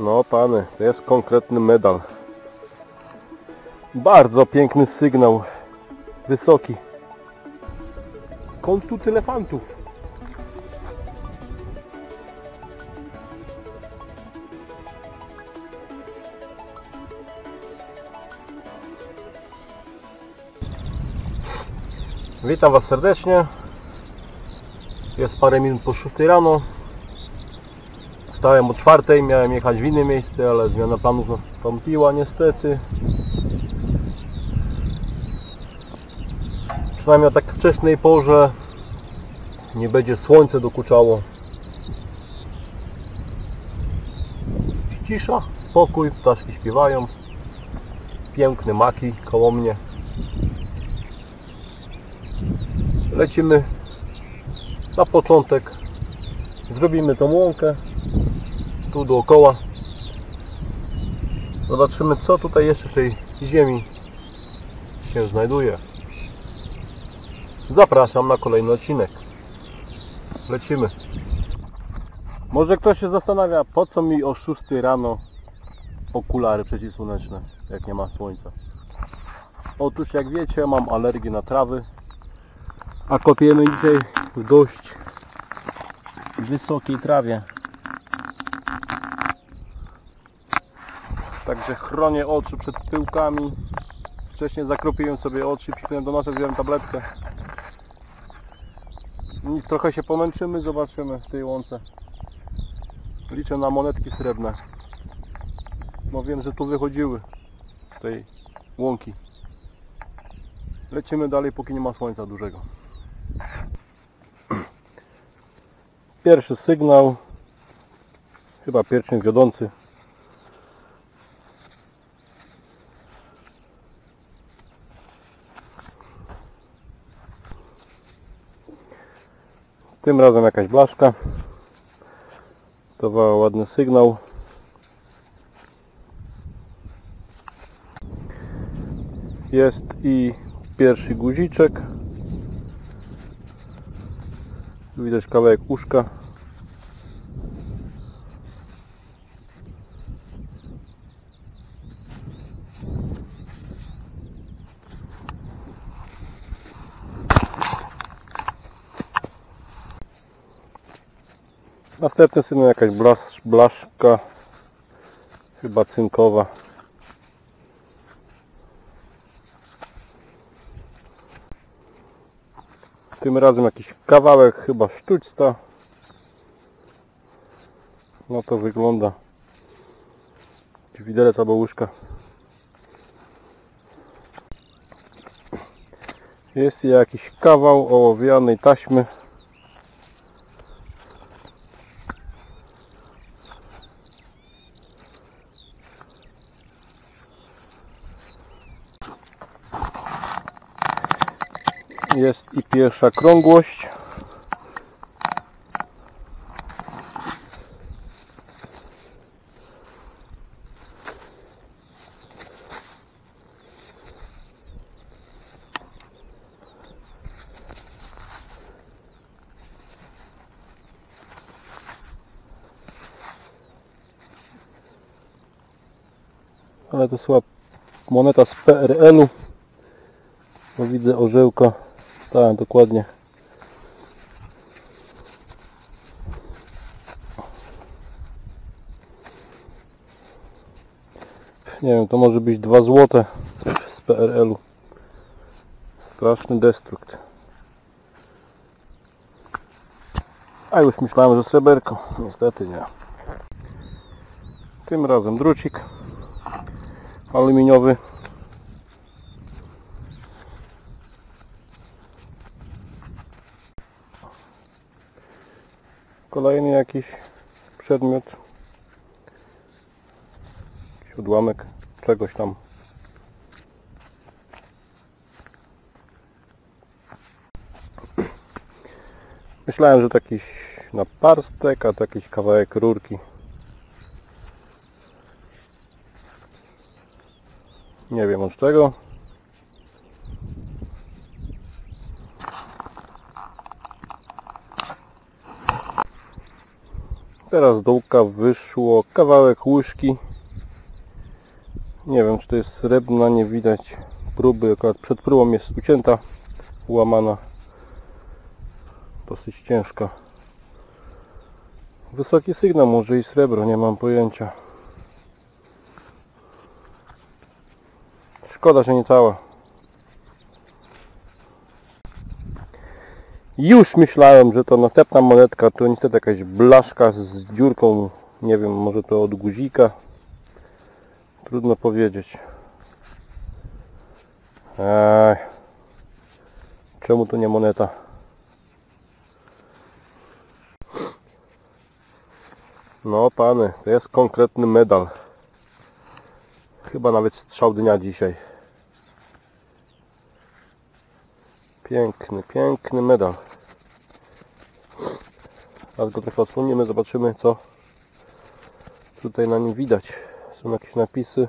No pany, to jest konkretny medal. Bardzo piękny sygnał. Wysoki. Skąd tu tyle fantów? Witam Was serdecznie. Jest parę minut po 6 rano. Wstałem o czwartej, miałem jechać w inne miejsce, ale zmiana planów nastąpiła niestety. Przynajmniej o tak wczesnej porze nie będzie słońce dokuczało. Cisza, spokój, ptaszki śpiewają. Piękne maki koło mnie. Lecimy na początek. Zrobimy tą łąkę tu dookoła. Zobaczymy co tutaj jeszcze w tej ziemi się znajduje. Zapraszam na kolejny odcinek. Lecimy. Może ktoś się zastanawia, po co mi o 6 rano okulary przeciwsłoneczne, jak nie ma słońca. Otóż jak wiecie, mam alergię na trawy, a kopiemy dzisiaj w dość wysokiej trawie. Także chronię oczy przed pyłkami. Wcześniej zakropiłem sobie oczy, piknąłem do nosa, wziąłem tabletkę. Nic, trochę się pomęczymy, zobaczymy w tej łące. Liczę na monetki srebrne. Bo wiem, że tu wychodziły z tej łąki. Lecimy dalej, póki nie ma słońca dużego. Pierwszy sygnał. Chyba pierwszy wiodący. Tym razem jakaś blaszka. Dawała ładny sygnał. Jest i pierwszy guziczek. Widać kawałek uszka. Następny sygnał jakaś blasz, blaszka, chyba cynkowa. Tym razem jakiś kawałek chyba sztućca. No to wygląda. Widelec albo łyżka. Jest jakiś kawał ołowianej taśmy. Jest i pierwsza krągłość. Ale to chyba moneta z PRL-u. Bo widzę orzełka tak, dokładnie. Nie wiem, to może być 2 złote z PRL-u. Straszny destrukt. A już myślałem, że sreberko. Niestety nie. Tym razem drucik aluminiowy. Kolejny jakiś przedmiot. Jakiś odłamek czegoś tam. Myślałem, że to jakiś naparstek, a to jakiś kawałek rurki. Nie wiem od czego. Teraz z dołka wyszło kawałek łyżki. Nie wiem czy to jest srebrna, nie widać próby. Akurat przed próbą jest ucięta, łamana. Dosyć ciężka. Wysoki sygnał, może i srebro, nie mam pojęcia. Szkoda, że nie cała. Już myślałem, że to następna monetka, to niestety jakaś blaszka z dziurką, nie wiem, może to od guzika. Trudno powiedzieć. Ej. Czemu to nie moneta? No pany, to jest konkretny medal. Chyba nawet strzał dnia dzisiaj. Piękny, piękny medal. Teraz go trochę odsłonimy, zobaczymy co tutaj na nim widać. Są jakieś napisy.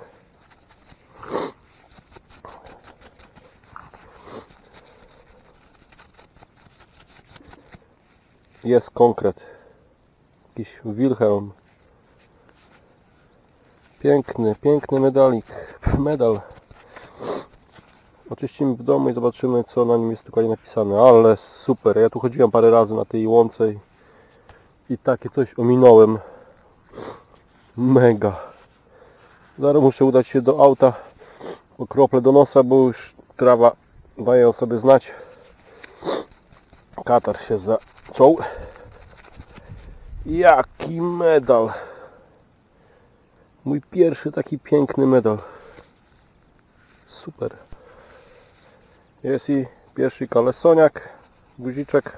Jest konkret. Jakiś Wilhelm. Piękny, piękny medalik. Medal. Oczyścimy w domu i zobaczymy co na nim jest dokładnie napisane. Ale super. Ja tu chodziłem parę razy na tej łące i, takie coś ominąłem. Mega. Zaraz muszę udać się do auta po krople do nosa, bo już trawa daje o sobie znać. Katar się zaczął. Jaki medal. Mój pierwszy taki piękny medal. Super. Jest i pierwszy kalesoniak, guziczek.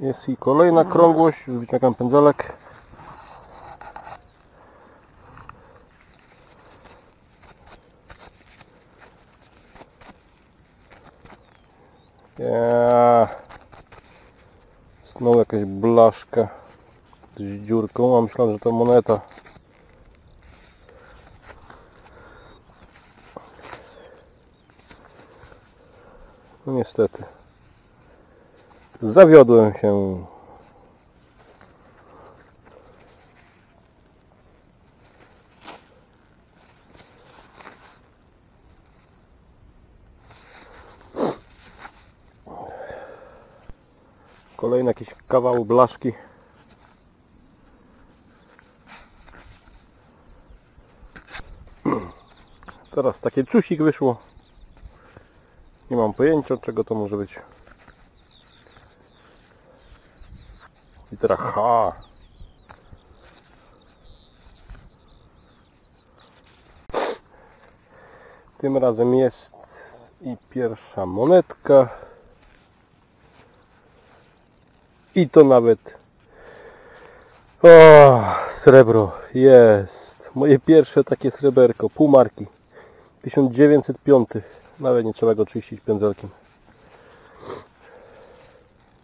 Jest i kolejna krągłość, już wyciągam pędzelek. Ja. Znowu jakaś blaszka z dziurką, a myślałem, że to moneta. No niestety. Zawiodłem się. Kolejny jakiś kawał blaszki. Teraz takie czusik wyszło. Nie mam pojęcia czego to może być. Litera H. Tym razem jest i pierwsza monetka. I to nawet o, srebro jest. Moje pierwsze takie sreberko, półmarki. 1905. Nawet nie trzeba go czyścić pędzelkiem.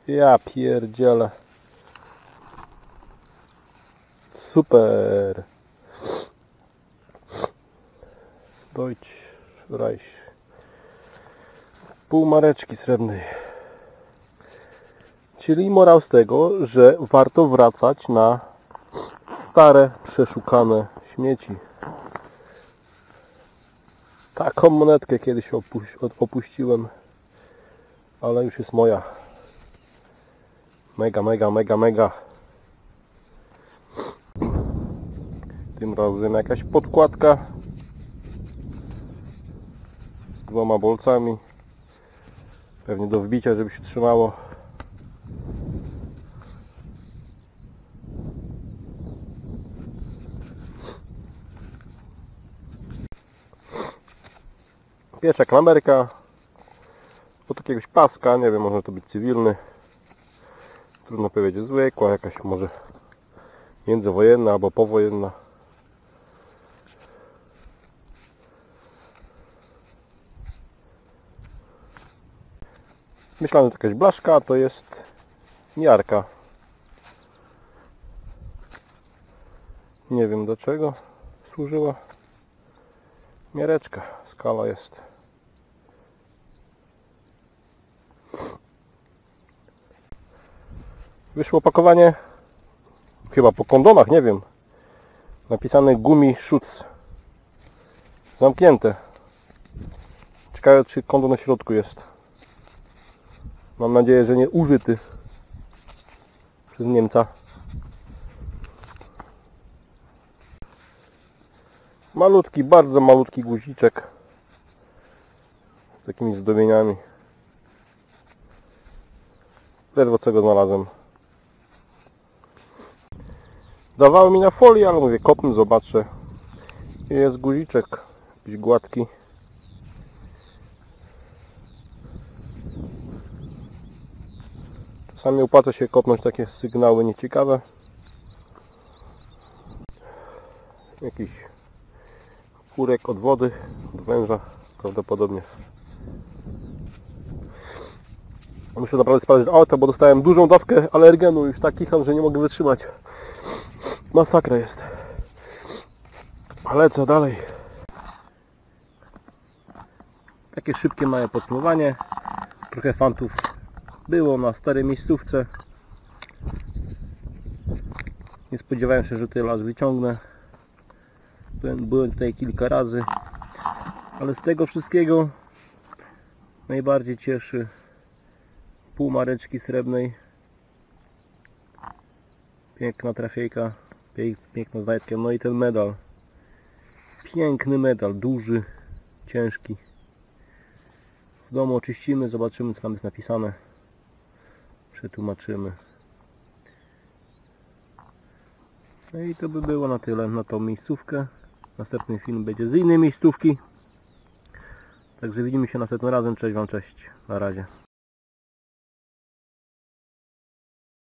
Ja pierdzielę. Super. Deutsch Reich. Pół mareczki srebrnej. Czyli morał z tego, że warto wracać na stare, przeszukane śmieci. Taką monetkę kiedyś opuś opuściłem, ale już jest moja. Mega, mega, mega, mega. Tym razem jakaś podkładka z dwoma bolcami. Pewnie do wbicia, żeby się trzymało. Pierwsza klamerka od jakiegoś paska, nie wiem, może to być cywilny. Trudno powiedzieć, zwykła, jakaś może międzywojenna albo powojenna. Myślałem, że to jakaś blaszka, to jest miarka. Nie wiem do czego służyła. Miareczka, skala jest. Wyszło opakowanie, chyba po kondomach, nie wiem. Napisane gumi Schutz. Zamknięte. Ciekawe czy kondom na środku jest. Mam nadzieję, że nie użyty przez Niemca. Malutki, bardzo malutki guziczek z takimi zdobieniami. Ledwo co go znalazłem. Dawało mi na folii, ale mówię, kopnę, zobaczę. Jest guziczek, jakiś gładki. Czasami opłaca się kopnąć takie sygnały nieciekawe. Jakiś kurek od wody, od węża prawdopodobnie. Muszę naprawdę sprawdzić auto, bo dostałem dużą dawkę alergenu. Już tak kicham, że nie mogę wytrzymać. Masakra jest. Ale co dalej? Takie szybkie małe podsumowanie. Trochę fantów było na starej miejscówce. Nie spodziewałem się, że tyle las wyciągnę. Byłem, tutaj kilka razy. Ale z tego wszystkiego najbardziej cieszy pół mareczki srebrnej. Piękna trafiejka, piękna znajdka. No i ten medal. Piękny medal, duży, ciężki. W domu oczyścimy, zobaczymy co tam jest napisane. Przetłumaczymy. No i to by było na tyle na tą miejscówkę. Następny film będzie z innej miejscówki. Także widzimy się następnym razem. Cześć Wam, cześć. Na razie.